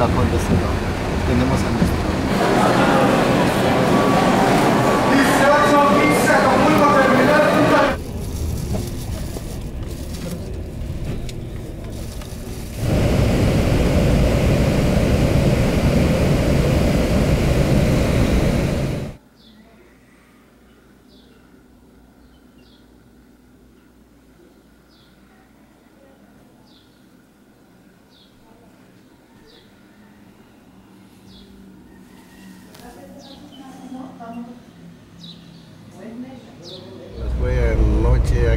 తక్కువ అనిపిస్తుందా ఎన్ని మోసం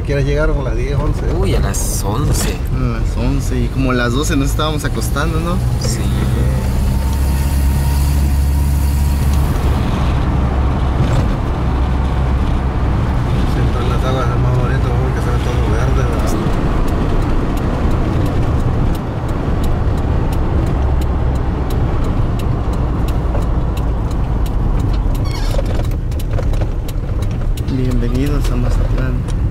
¿A qué hora llegaron? ¿A las 10, 11? Uy, a las 11. A las 11 y como a las 12 nos estábamos acostando, ¿no? Sí. Bienvenidos a Mazatlán.